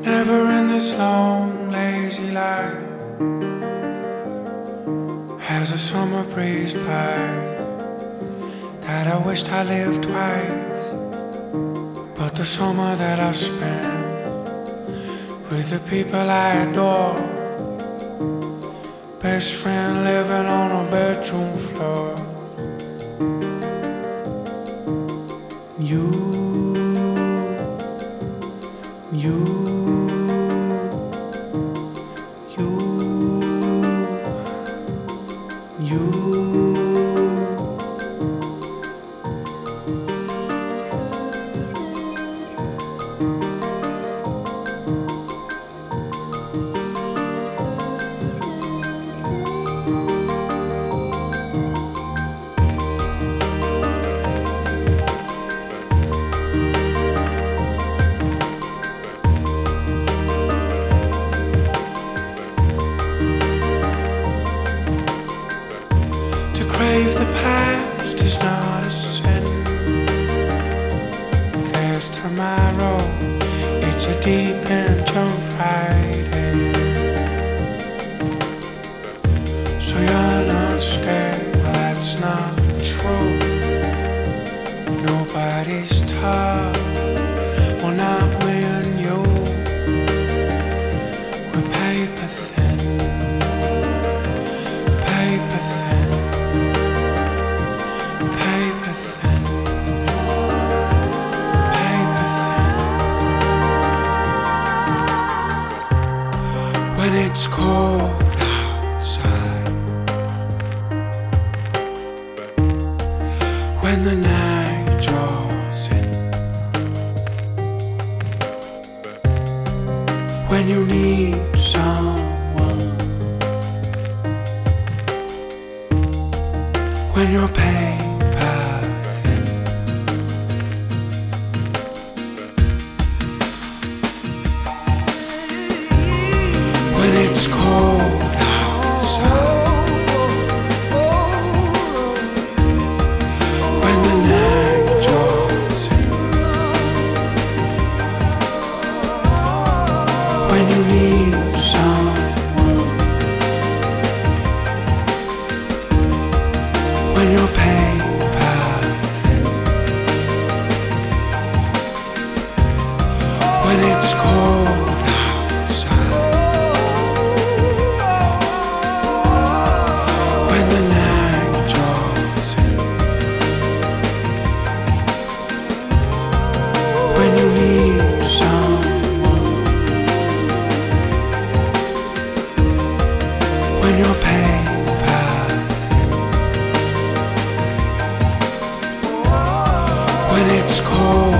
Never in this long, lazy life has a summer breeze passed that I wished I lived twice. But the summer that I spent with the people I adore, best friend living on a bedroom floor. You, a deep and jump in. So you're not scared, well, that's not true. Nobody's tough, well, not me and you. We're paper thin, When it's cold outside, when the night draws in, when you need someone, when you're paper it's cold outside, when the night draws in, when you need someone, when you're paper thin, when it's cold it's